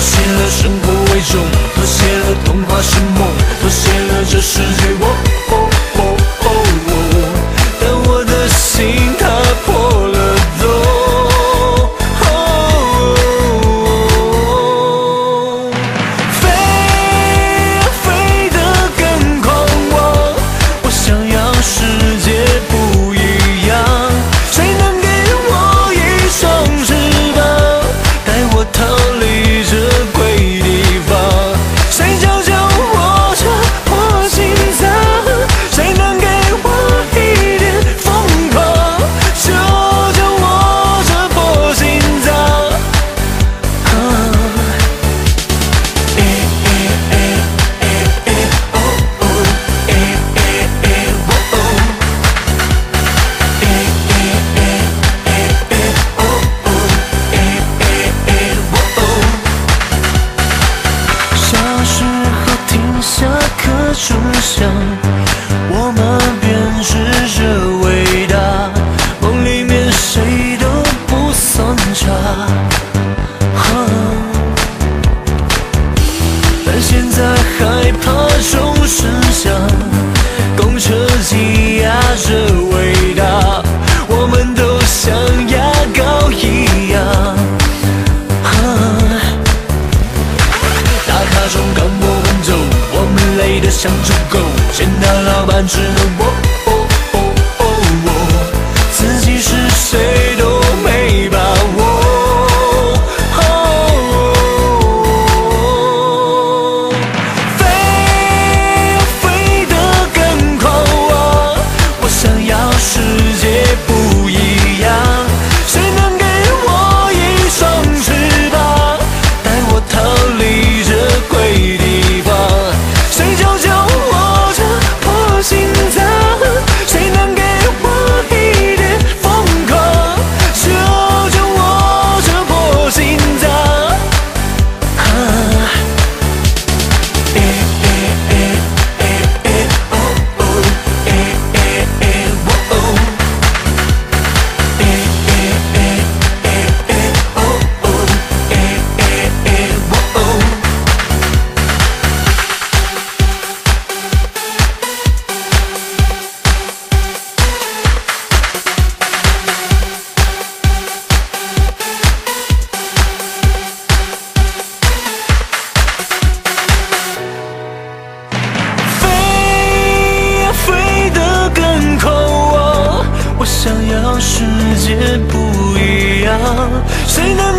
妥协了生活为重，妥协了童话是梦，妥协了这世界，我我我我我，但我的心。声响我们编织着伟大梦里面谁都不算差。但现在害怕钟声响想足够，现在老板只能我。想要世界不一样。谁能